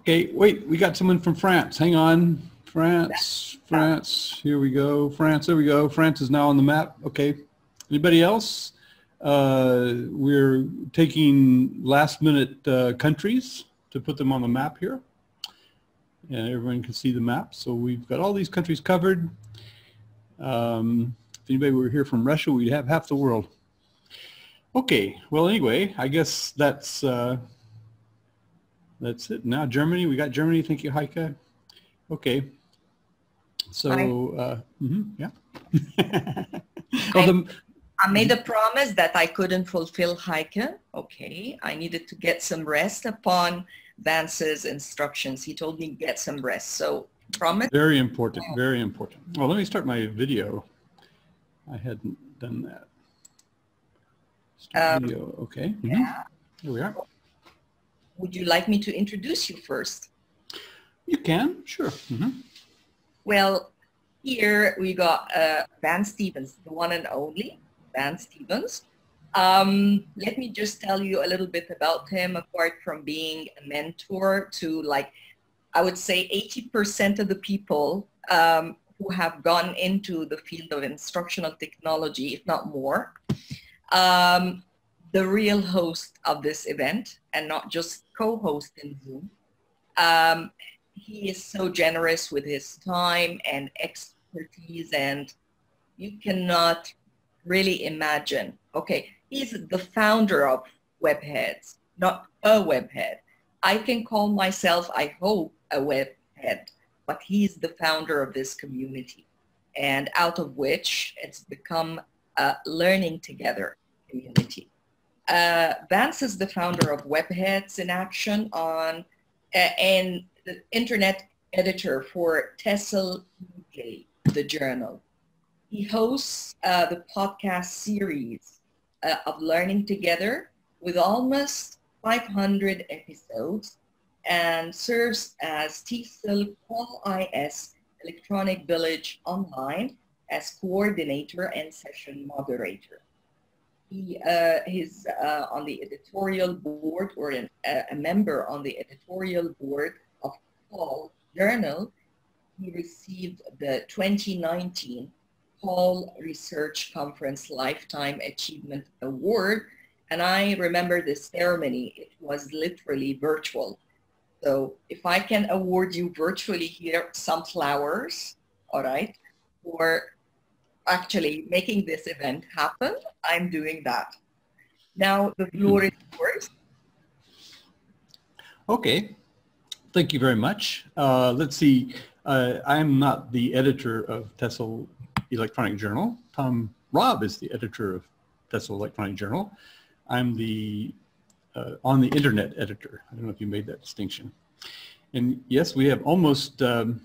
Okay, wait, we got someone from France. Hang on. France, France, here we go. France, there we go. France is now on the map. Okay. Anybody else? Uh, we're taking last minute uh, countries to put them on the map here. And everyone can see the map. So we've got all these countries covered. Um, if anybody were here from Russia, we'd have half the world. Okay, well anyway, I guess that's uh, that's it. Now Germany, we got Germany. Thank you, Heike. Okay. So, uh, mm-hmm, yeah. well, the, I made a promise that I couldn't fulfill Heike. Okay, I needed to get some rest upon Vance's instructions. He told me get some rest. So promise. Very important, very important. Well, let me start my video. I hadn't done that. Um, video, okay. Mm -hmm. Yeah. Here we are. Would you like me to introduce you first? You can, sure. Mm -hmm. Well, here we got uh, Vance Stevens, the one and only Vance Stevens. Um, let me just tell you a little bit about him, apart from being a mentor to like, I would say 80% of the people um, who have gone into the field of instructional technology, if not more, um, the real host of this event and not just co-host in Zoom. Um, he is so generous with his time and expertise and you cannot really imagine. Okay, he's the founder of Webheads, not a webhead. I can call myself, I hope, a webhead, but he's the founder of this community and out of which it's become a learning together community. Uh, Vance is the founder of Webheads in Action on uh, and the internet editor for UK, the journal. He hosts uh, the podcast series uh, of Learning Together with almost 500 episodes and serves as TESOL Paul IS Electronic Village Online as coordinator and session moderator. He uh, is uh, on the editorial board or an, a member on the editorial board of CALL Journal, he received the 2019 CALL Research Conference Lifetime Achievement Award. And I remember the ceremony, it was literally virtual. So if I can award you virtually here some flowers, all right, for actually making this event happen, I'm doing that. Now the floor is yours. Okay. Thank you very much. Uh, let's see. Uh, I'm not the editor of TESOL Electronic Journal. Tom Robb is the editor of TESOL Electronic Journal. I'm the uh, on the internet editor. I don't know if you made that distinction. And yes, we have almost um,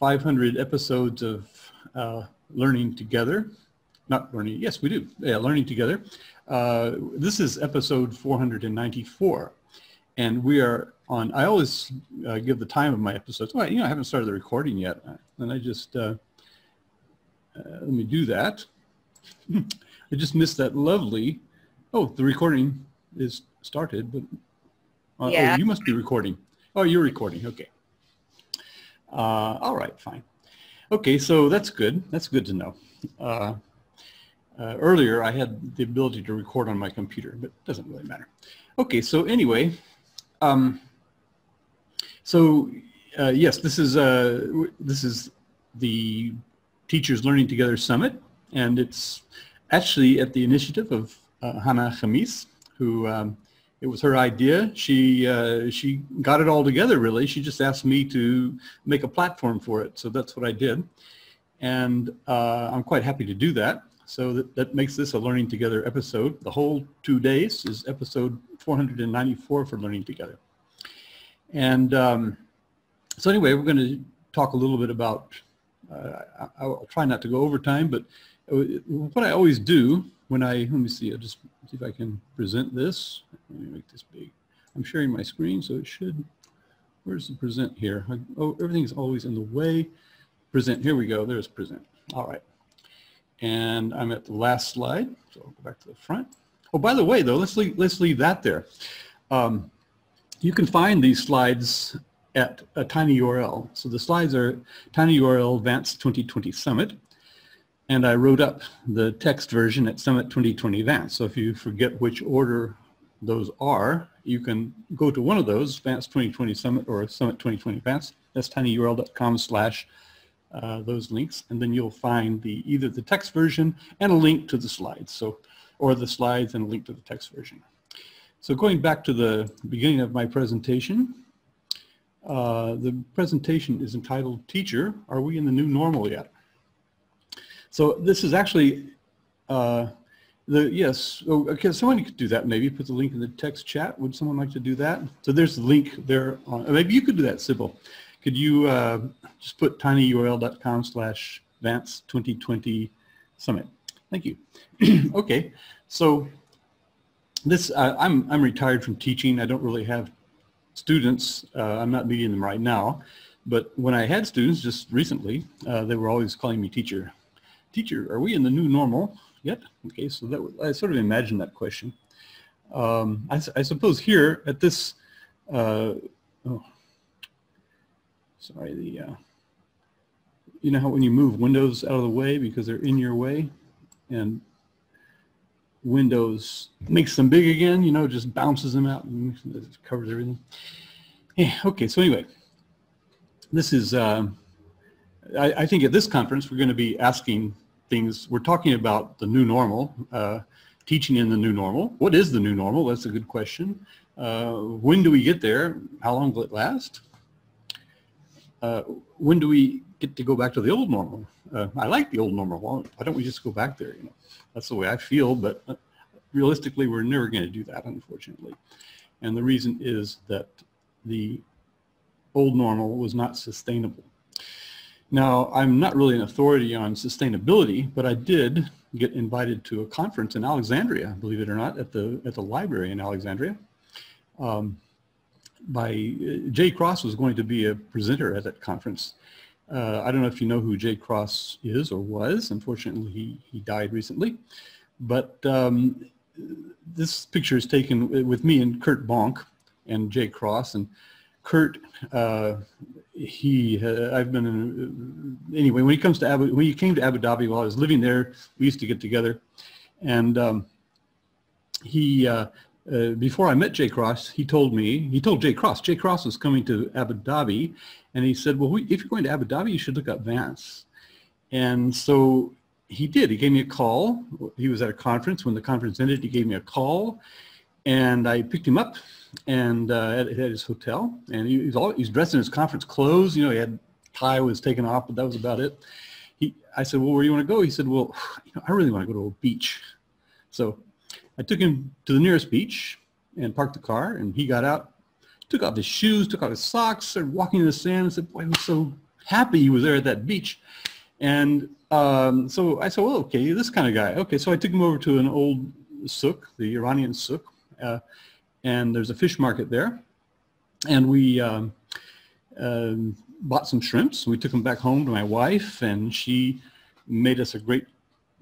500 episodes of uh, learning together. Not learning, yes, we do. Yeah, learning together. Uh, this is episode 494. And we are on, I always uh, give the time of my episodes. Well, you know, I haven't started the recording yet. And I just, uh, uh, let me do that. I just missed that lovely, oh, the recording is started, but uh, oh, yeah. oh, you must be recording. Oh, you're recording, okay. Uh, all right, fine. Okay, so that's good. That's good to know. Uh, uh, earlier, I had the ability to record on my computer, but it doesn't really matter. Okay, so anyway, um, so uh, yes, this is uh, this is the Teachers Learning Together Summit, and it's actually at the initiative of uh, Hannah Khamis, who um, it was her idea. She uh, she got it all together really. She just asked me to make a platform for it, so that's what I did, and uh, I'm quite happy to do that. So that, that makes this a Learning Together episode. The whole two days is episode 494 for Learning Together. And um, so anyway, we're going to talk a little bit about, uh, I'll try not to go over time, but what I always do when I, let me see, I'll just see if I can present this. Let me make this big. I'm sharing my screen, so it should, where's the present here? I, oh, everything's always in the way. Present, here we go, there's present. All right. And I'm at the last slide, so I'll go back to the front. Oh, by the way, though, let's leave, let's leave that there. Um, you can find these slides at a tiny URL. So the slides are tiny URL Advanced 2020 Summit. And I wrote up the text version at Summit 2020 Advanced. So if you forget which order those are, you can go to one of those, Advanced 2020 Summit or Summit 2020 Advanced. That's tinyurl.com slash uh, those links. And then you'll find the either the text version and a link to the slides. So, or the slides and a link to the text version. So going back to the beginning of my presentation, uh, the presentation is entitled Teacher, Are We in the New Normal Yet? So this is actually, uh, the yes, okay, someone could do that maybe, put the link in the text chat. Would someone like to do that? So there's the link there. On, maybe you could do that, Sybil. Could you uh, just put tinyurl.com slash Vance 2020 Summit? Thank you. okay, so this, uh, I'm, I'm retired from teaching. I don't really have students, uh, I'm not meeting them right now, but when I had students just recently, uh, they were always calling me teacher. Teacher, are we in the new normal yet? Okay, so that I sort of imagined that question. Um, I, I, suppose here at this, uh, oh, sorry, the, uh, you know how when you move windows out of the way because they're in your way and Windows makes them big again, you know, just bounces them out and covers everything. Yeah, okay, so anyway, this is, uh, I, I, think at this conference we're going to be asking things, we're talking about the new normal, uh, teaching in the new normal. What is the new normal? That's a good question. Uh, when do we get there? How long will it last? Uh, when do we get to go back to the old normal? Uh, I like the old normal. why don't we just go back there? You know? That's the way I feel, but uh, realistically, we're never going to do that, unfortunately. And the reason is that the old normal was not sustainable. Now, I'm not really an authority on sustainability, but I did get invited to a conference in Alexandria, believe it or not, at the, at the library in Alexandria. Um, by uh, Jay Cross was going to be a presenter at that conference. Uh, I don't know if you know who Jay Cross is or was. Unfortunately, he, he died recently. But um, this picture is taken with me and Curt Bonk and Jay Cross. And Curt, uh, he, uh, I've been in, anyway, when he comes to Abu, when he came to Abu Dhabi while I was living there, we used to get together. And um, he, uh, uh, before I met Jay Cross, he told me, he told Jay Cross, Jay Cross was coming to Abu Dhabi, and he said, well, we, if you're going to Abu Dhabi, you should look up Vance. And so he did. He gave me a call. He was at a conference. When the conference ended, he gave me a call, and I picked him up and uh, at, his hotel. And he, was all, he's dressed in his conference clothes. You know, he had tie was taken off, but that was about it. He, I said, well, where do you want to go? He said, well, you know, I really want to go to a beach. So I took him to the nearest beach and parked the car, and he got out, took off his shoes, took off his socks, started walking in the sand, and said, boy, I was so happy he was there at that beach. And um, so I said, well, okay, this kind of guy. Okay, so I took him over to an old souk, the Iranian souk, uh, and there's a fish market there. And we um, uh, bought some shrimps. We took them back home to my wife, and she made us a great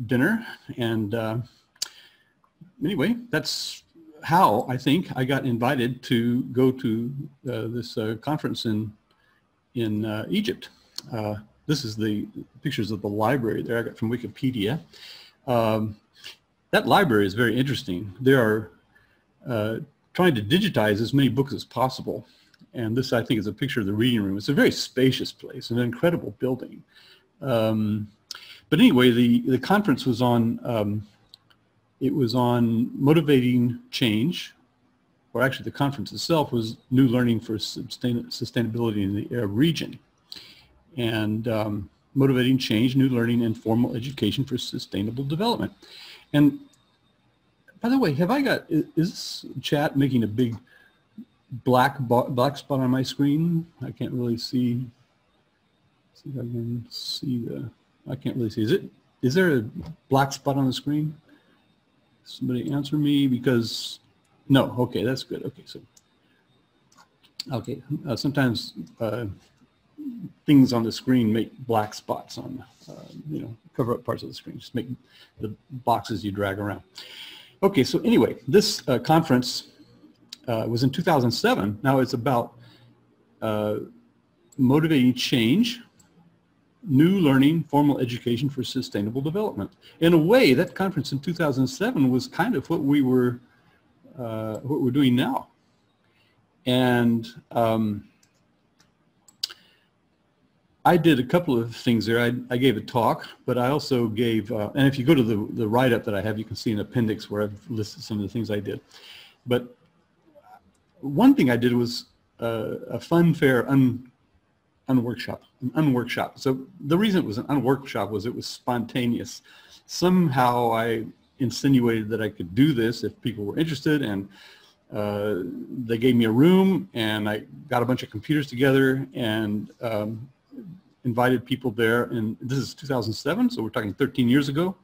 dinner. And uh, anyway, that's how I think I got invited to go to uh, this uh, conference in in uh, Egypt. Uh, this is the pictures of the library there I got from Wikipedia. Um, that library is very interesting. There are uh, trying to digitize as many books as possible. And this, I think, is a picture of the reading room. It's a very spacious place, an incredible building. Um, but anyway, the, the conference was on um, it was on motivating change, or actually the conference itself was new learning for sustain, sustainability in the uh, region. And um, motivating change, new learning, and formal education for sustainable development. And by the way, have I got, is this chat making a big black black spot on my screen? I can't really see, see if I can see the, I can't really see. Is it, is there a black spot on the screen? Somebody answer me because, no, okay, that's good. Okay, so, okay, uh, sometimes uh, things on the screen make black spots on, uh, you know, cover up parts of the screen, just make the boxes you drag around. Okay, so anyway, this uh, conference uh, was in 2007. Now it's about uh, motivating change, new learning, formal education for sustainable development. In a way, that conference in 2007 was kind of what we were, uh, what we're doing now. And um, I did a couple of things there. I, I gave a talk, but I also gave, uh, and if you go to the, the write-up that I have, you can see an appendix where I've listed some of the things I did. But one thing I did was uh, a fun fair un, unworkshop, an unworkshop. So the reason it was an unworkshop was it was spontaneous. Somehow I insinuated that I could do this if people were interested and uh, they gave me a room and I got a bunch of computers together and um, invited people there and this is 2007 so we're talking 13 years ago.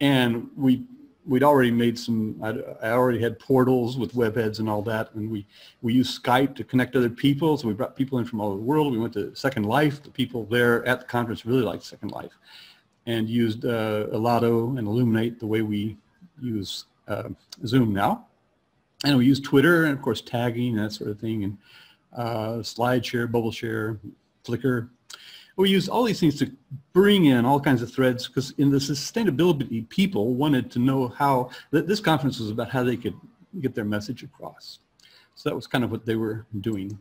And we we'd already made some I'd, i already had portals with webheads and all that and we we used skype to connect other people so we brought people in from all over the world. We went to second life. The people there at the conference really liked second life and used uh, and Elluminate the way we use uh, zoom now. And we used twitter and of course tagging and that sort of thing and uh, slideshare bubble share flickr we used all these things to bring in all kinds of threads because in the sustainability people wanted to know how this conference was about how they could get their message across. So that was kind of what they were doing.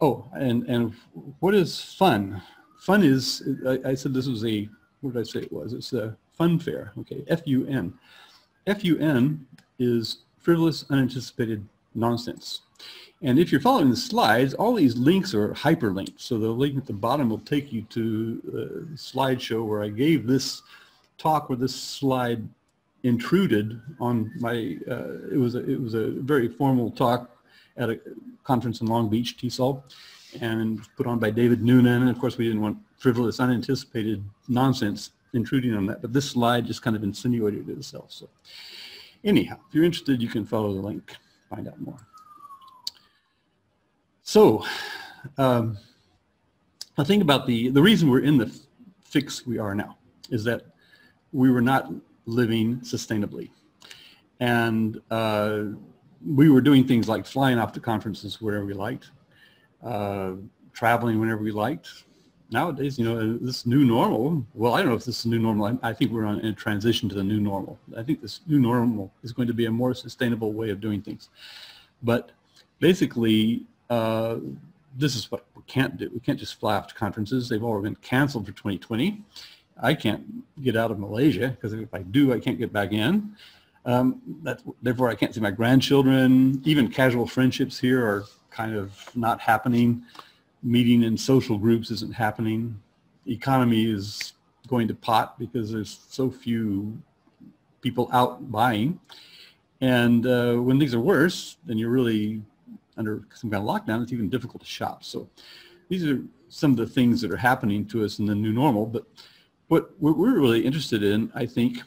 Oh, and, and what is fun? Fun is, I, I said this was a, what did I say it was? It's a fun fair, okay, F-U-N. F-U-N is frivolous, unanticipated nonsense. And if you're following the slides, all these links are hyperlinked. So the link at the bottom will take you to the slideshow where I gave this talk where this slide intruded on my, uh, it, was a, it was a very formal talk at a conference in Long Beach, TESOL, and put on by David Noonan. And of course, we didn't want frivolous, unanticipated nonsense intruding on that. But this slide just kind of insinuated itself. So anyhow, if you're interested, you can follow the link, find out more. So um, I think about the, the reason we're in the fix we are now is that we were not living sustainably. And uh, we were doing things like flying off to conferences wherever we liked, uh, traveling whenever we liked. Nowadays, you know, this new normal, well, I don't know if this is a new normal. I, I think we're on a transition to the new normal. I think this new normal is going to be a more sustainable way of doing things. But basically, uh, this is what we can't do. We can't just fly off to conferences. They've already been canceled for 2020. I can't get out of Malaysia because if I do, I can't get back in. Um, therefore, I can't see my grandchildren. Even casual friendships here are kind of not happening. Meeting in social groups isn't happening. Economy is going to pot because there's so few people out buying. And uh, when things are worse, then you're really under some kind of lockdown, it's even difficult to shop. So these are some of the things that are happening to us in the new normal. But what, we're really interested in, I think,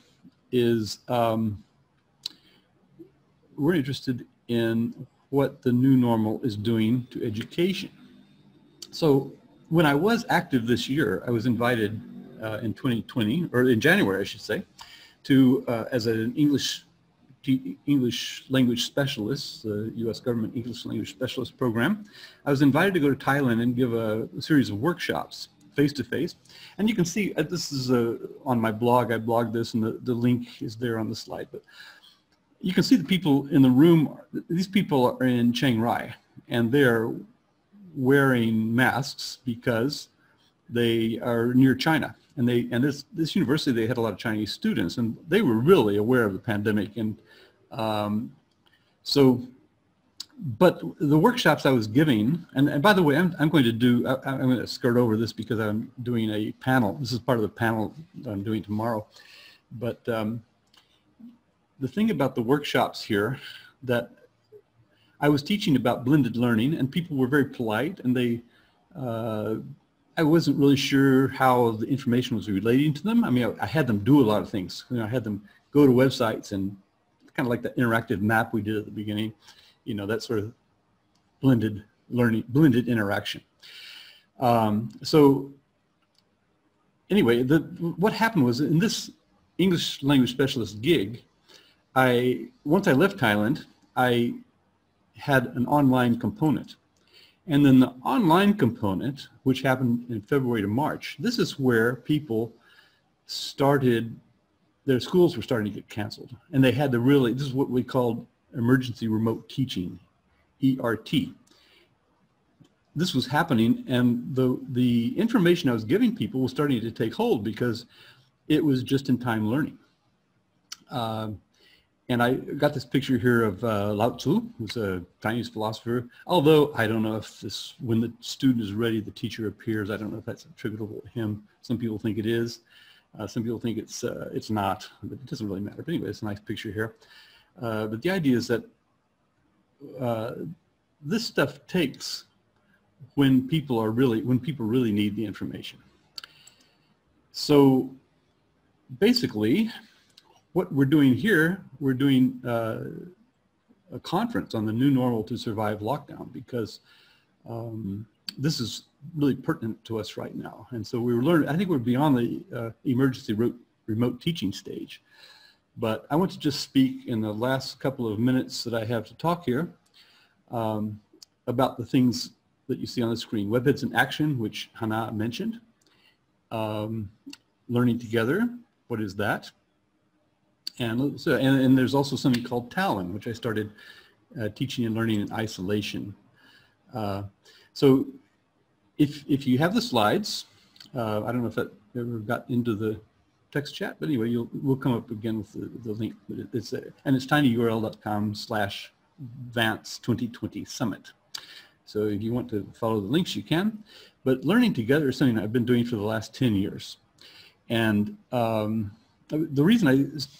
is um, we're interested in what the new normal is doing to education. So when I was active this year, I was invited uh, in 2020, or in January, I should say, to uh, as an English English language specialists, the U.S. government English language specialist program. I was invited to go to Thailand and give a, series of workshops face to face. And you can see, uh, this is uh, on my blog, I blogged this and the, the link is there on the slide. But you can see the people in the room, these people are in Chiang Rai and they're wearing masks because they are near China. And they and this this university they had a lot of Chinese students and they were really aware of the pandemic and um, so, but the workshops I was giving, and, and by the way, I'm, I'm going to do, I, am going to skirt over this because I'm doing a panel. This is part of the panel I'm doing tomorrow. But um, the thing about the workshops here that I was teaching about blended learning and people were very polite and they, uh, I wasn't really sure how the information was relating to them. I mean, I, I, had them do a lot of things. You know, I had them go to websites and kind of like the interactive map we did at the beginning, you know, that sort of blended learning, blended interaction. Um, so anyway, the, what happened was in this English language specialist gig, I, once I left Thailand, I had an online component. And then the online component, which happened in February to March, this is where people started, their schools were starting to get canceled. And they had to really, this is what we called emergency remote teaching, ERT. This was happening and the, the information I was giving people was starting to take hold because it was just in time learning. Uh, and I got this picture here of uh, Lao Tzu, who's a Chinese philosopher. Although I don't know if this, when the student is ready, the teacher appears. I don't know if that's attributable to him. Some people think it is. Uh, some people think it's uh, it's not, but it doesn't really matter. But anyway, it's a nice picture here. Uh, but the idea is that uh, this stuff takes when people are really when people really need the information. So basically, what we're doing here, we're doing uh, a conference on the new normal to survive lockdown because um, this is really pertinent to us right now. And so we were learning, I think we're beyond the uh, emergency remote teaching stage. But I want to just speak in the last couple of minutes that I have to talk here um, about the things that you see on the screen. Webheads in Action, which Hannah mentioned. Um, learning Together, what is that? And, so, and, and, there's also something called TALIN, which I started uh, teaching and learning in isolation. Uh, so if, if you have the slides, uh, I don't know if that ever got into the text chat, but anyway, you'll, we'll come up again with the, the link. But it's a, and it's tinyurl.com slash Vance 2020 Summit. So if you want to follow the links, you can. But learning together is something I've been doing for the last 10 years. And um, the reason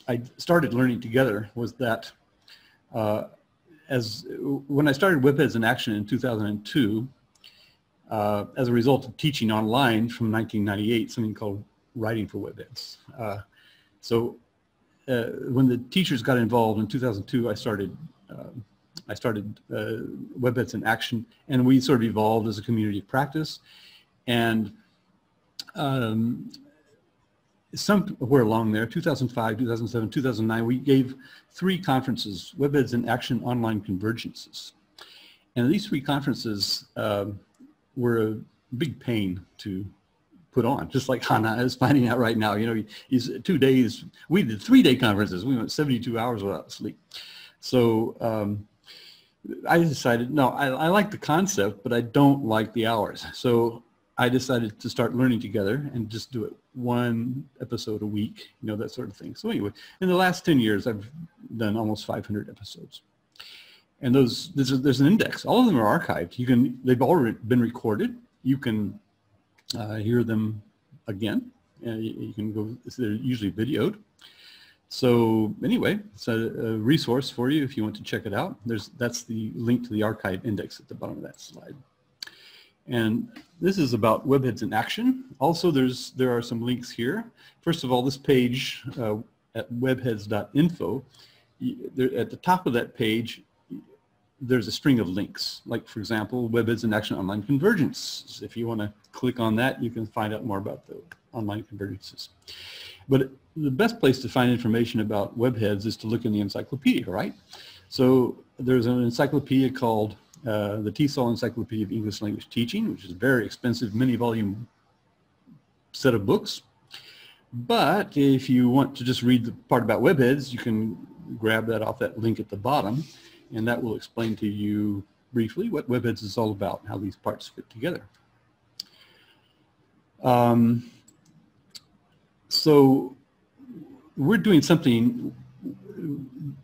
I, I started learning together was that uh, as when I started WebHeads in Action in 2002, uh, as a result of teaching online from 1998, something called Writing for WebHeads. Uh, so uh, when the teachers got involved in 2002, I started uh, I started uh, WebHeads in Action, and we sort of evolved as a community of practice. And um, somewhere along there, 2005, 2007, 2009, we gave three conferences, WebHeads in Action Online Convergences. And these three conferences um, were a big pain to put on, just like Hannah is finding out right now. You know, he's two days, we did three day conferences. We went 72 hours without sleep. So um, I decided, no, I, I like the concept, but I don't like the hours. So I decided to start learning together and just do it one episode a week, you know, that sort of thing. So anyway, in the last 10 years, I've done almost 500 episodes. And those, there's, there's an index. All of them are archived. You can, they've already been recorded. You can uh, hear them again. Uh, you, you, can go, they're usually videoed. So anyway, it's a, a, resource for you if you want to check it out. There's, that's the link to the archive index at the bottom of that slide. And this is about webheads in action. Also, there's there are some links here. First of all, this page uh, at webheads.info, at the top of that page, there's a string of links. Like, for example, Webheads in Action Online Convergence. If you want to click on that, you can find out more about the online convergences. But the best place to find information about webheads is to look in the encyclopedia, right? So there's an encyclopedia called uh, the TESOL Encyclopedia of English Language Teaching, which is a very expensive many-volume set of books. But if you want to just read the part about webheads, you can grab that off that link at the bottom, and that will explain to you briefly what webheads is all about, how these parts fit together. Um, so we're doing something,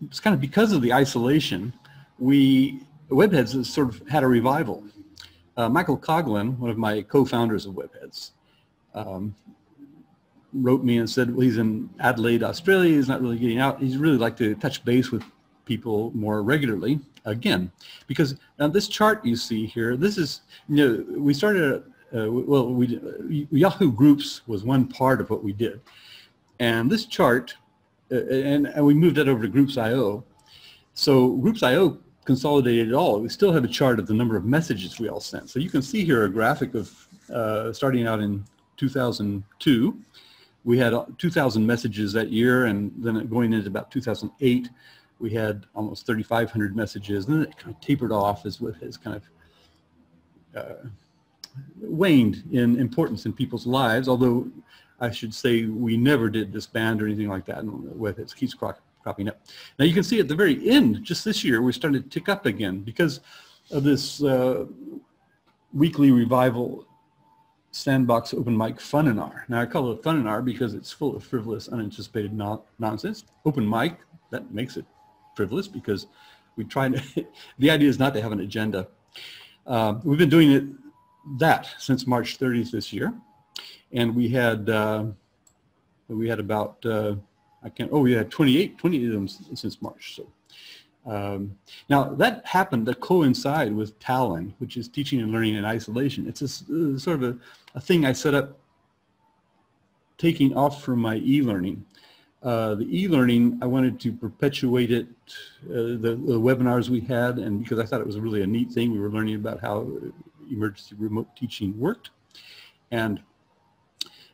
it's kind of because of the isolation, we Webheads has sort of had a revival. Uh, Michael Coghlan, one of my co-founders of Webheads, um, wrote me and said, well, he's in Adelaide, Australia. He's not really getting out. He'd really like to touch base with people more regularly again. Because now this chart you see here, this is, you know, we started, uh, well, we, uh, Yahoo Groups was one part of what we did. And this chart, uh, and, and we moved that over to Groups.io. So Groups.io consolidated at all, we still have a chart of the number of messages we all sent. So you can see here a graphic of uh, starting out in 2002. We had 2,000 messages that year, and then going into about 2008, we had almost 3,500 messages, and then it kind of tapered off as what has kind of uh, waned in importance in people's lives, although I should say we never did disband or anything like that with it. keeps cropping up. Now you can see at the very end, just this year, we're starting to tick up again because of this uh, weekly revival sandbox open mic funinar. Now I call it funinar because it's full of frivolous, unanticipated no nonsense. Open mic, that makes it frivolous because we try to, the idea is not to have an agenda. Uh, we've been doing it that since March 30th this year. And we had, uh, we had about, uh, I can't, oh, yeah, had 28, 28 of them since March. So um, now that happened to coincide with TALIN, which is teaching and learning in isolation. It's a, uh, sort of a, a, thing I set up taking off from my e-learning. Uh, the e-learning, I wanted to perpetuate it, uh, the, the, webinars we had, and because I thought it was really a neat thing, we were learning about how emergency remote teaching worked. And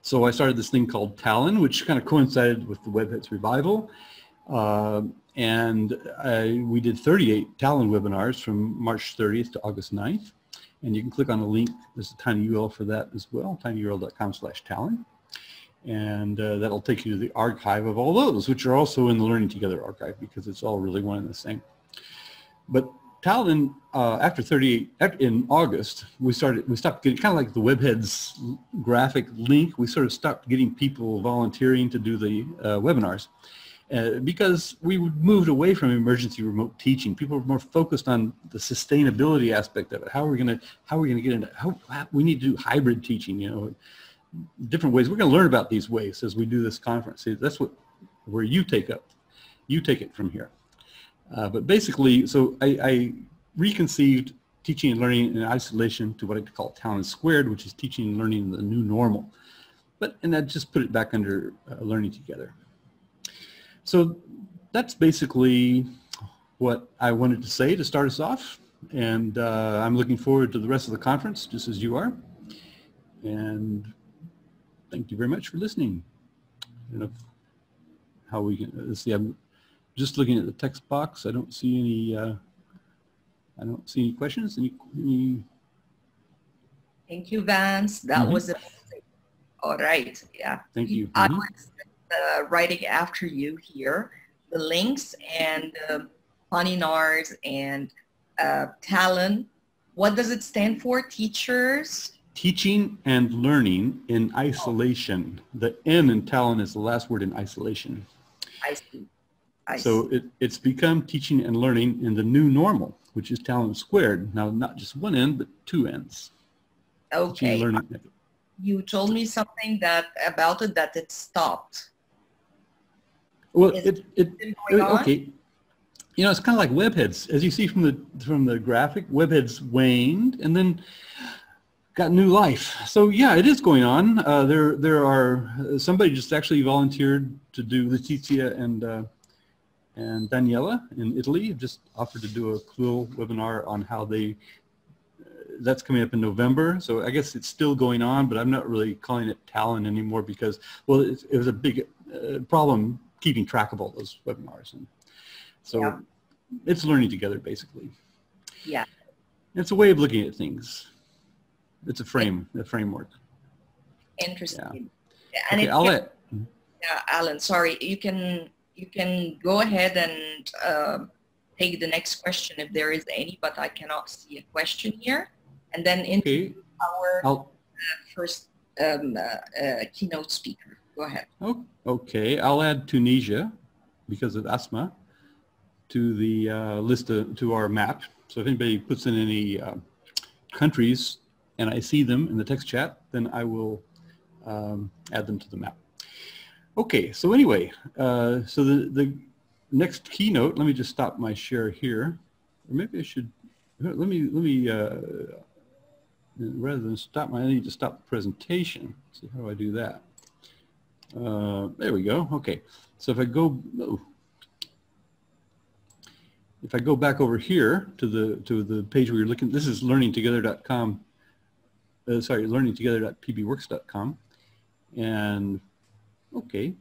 so I started this thing called TALIN, which kind of coincided with the Webheads revival. Uh, and I, we did 38 TALIN webinars from March 30th to August 9th. And you can click on the link. There's a tiny URL for that as well, tinyurl.com slash TALIN. And uh, that'll take you to the archive of all those, which are also in the Learning Together archive because it's all really one and the same. But TALIN, uh, after 38, in August, we started, we stopped getting, kind of like the Webheads graphic link, we sort of stopped getting people volunteering to do the uh, webinars. Uh, because we moved away from emergency remote teaching. People were more focused on the sustainability aspect of it. How are we going to how are we going to get into how, how, we need to do hybrid teaching? You know, different ways. We're going to learn about these ways as we do this conference. See, that's what where you take up. You take it from here. Uh, but basically, so I, I reconceived teaching and learning in isolation to what I call TALIN Squared, which is teaching and learning the new normal. But and I just put it back under uh, learning together. So that's basically what I wanted to say to start us off. And uh, I'm looking forward to the rest of the conference, just as you are. And thank you very much for listening. I don't know how we can, let's see, I'm just looking at the text box. I don't see any, uh, I don't see any questions. Any, any... Thank you, Vance. That mm -hmm. was amazing. All right. Yeah. Thank you. I mm -hmm uh, writing after you here, the links and the Funinars and uh, TALIN. What does it stand for? Teachers? Teaching and learning in isolation. The N in TALIN is the last word in isolation. I see. I so. It, it's become teaching and learning in the new normal, which is TALIN squared. Now, not just one end, but two N's. Okay. You told me something that about it that it stopped. Well, it, it, it okay. You know, it's kind of like webheads. As you see from the from the graphic, webheads waned and then got new life. So yeah, it is going on. Uh, there there are somebody just actually volunteered to do Letizia and uh, and Daniela in Italy just offered to do a cool webinar on how they uh, that's coming up in November. So I guess it's still going on, but I'm not really calling it TALIN anymore because, well, it, it was a big uh, problem keeping track of all those webinars. And so yeah. it's learning together basically. Yeah. It's a way of looking at things. It's a frame, a framework. Interesting. Yeah. And okay, I'll let. Yeah, Alan, sorry. You can you can go ahead and uh, take the next question if there is any, but I cannot see a question here. And then into okay. our uh, first um, uh, uh, keynote speaker. Go ahead. Oh, okay. I'll add Tunisia because of Asma to the uh, list of, to our map. So if anybody puts in any uh, countries and I see them in the text chat, then I will um, add them to the map. Okay, so anyway, uh, so the, the next keynote, let me just stop my share here. Or maybe I should, let me, let me, uh, rather than stop my, I need to stop the presentation. Let's see, how do I do that? Uh, there we go. Okay. So if I go, oh, if I go back over here to the to the page you're looking, this is learningtogether.com. Uh, sorry, learningtogether.pbworks.com, and okay,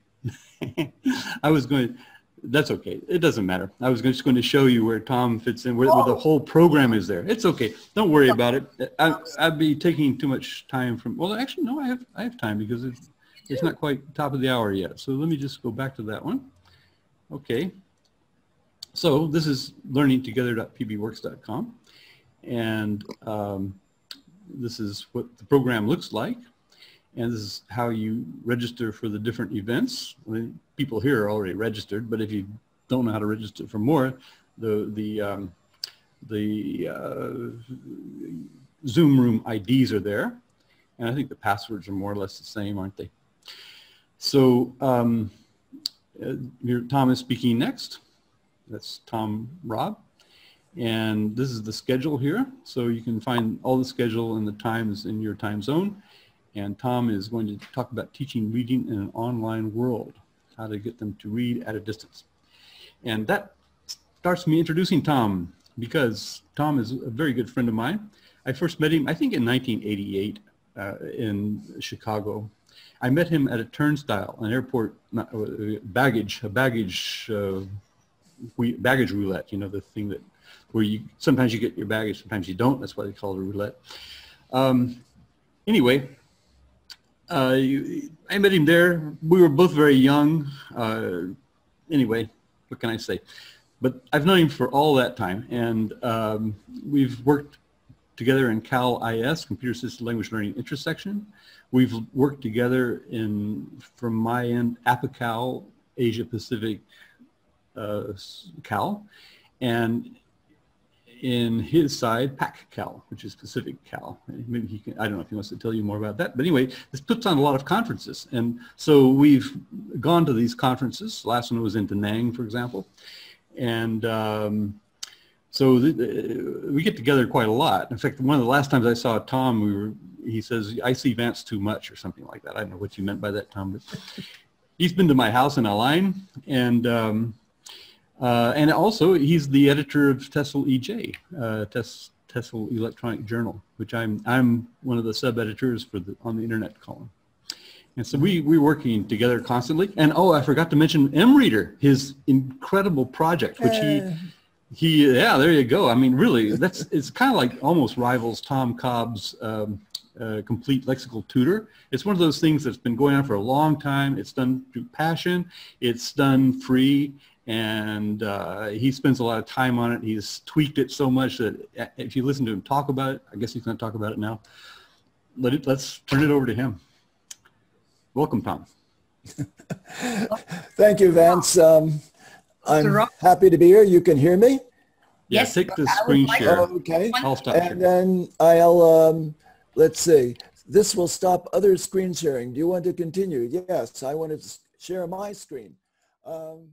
I was going. That's okay. It doesn't matter. I was just going to show you where Tom fits in, where, where the whole program is there. It's okay. Don't worry about it. I, I'd be taking too much time from, well, actually, no, I have, I have time because it's, it's not quite top of the hour yet. So let me just go back to that one. Okay. So this is learningtogether.pbworks.com. And um, this is what the program looks like. And this is how you register for the different events. I mean, people here are already registered, but if you don't know how to register for more, the, the, um, the uh, Zoom room IDs are there. And I think the passwords are more or less the same, aren't they? So um, uh, Tom is speaking next. That's Tom Robb. And this is the schedule here. So you can find all the schedule and the times in your time zone. And Tom is going to talk about teaching reading in an online world, how to get them to read at a distance. And that starts me introducing Tom because Tom is a very good friend of mine. I first met him, I think in 1988 uh, in Chicago. I met him at a turnstile, an airport not, uh, baggage, a baggage, uh, we, baggage roulette, you know, the thing that where you sometimes you get your baggage, sometimes you don't. That's why they call it a roulette. Um, anyway, uh, I met him there. We were both very young. Uh, anyway, what can I say? But I've known him for all that time, and um, we've worked together in CALL-IS, Computer Assisted Language Learning Intersection. We've worked together in, from my end, APACALL, Asia Pacific uh, CALL, and in his side, PacCALL, which is Pacific CALL. Maybe he can, I don't know if he wants to tell you more about that. But anyway, this puts on a lot of conferences. And so we've gone to these conferences. last one was in Da Nang, for example. And um, so we get together quite a lot. In fact, one of the last times I saw Tom, we were, he says, I see Vance too much or something like that. I don't know what you meant by that, Tom. But he's been to my house in Al-Ain. And um, uh, and also, he's the editor of TESOL EJ, uh, Tes, TESOL Electronic Journal, which I'm I'm one of the sub editors for the on the internet column. And so we we're working together constantly. And oh, I forgot to mention MReader, his incredible project, which he he yeah, there you go. I mean, really, that's it's kind of like almost rivals Tom Cobb's. Um, uh, complete lexical tutor. It's one of those things that's been going on for a long time. It's done through passion. It's done free and uh, he spends a lot of time on it. He's tweaked it so much that uh, if you listen to him talk about it, I guess he's going to talk about it now. Let it, let's turn it over to him. Welcome, Tom. Thank you, Vance. Um, I'm happy to be here. You can hear me? Yes, take the screen share. Oh, okay. I'll stop And then I'll, um, let's see, this will stop other screen sharing. Do you want to continue? Yes, I want to share my screen. Um,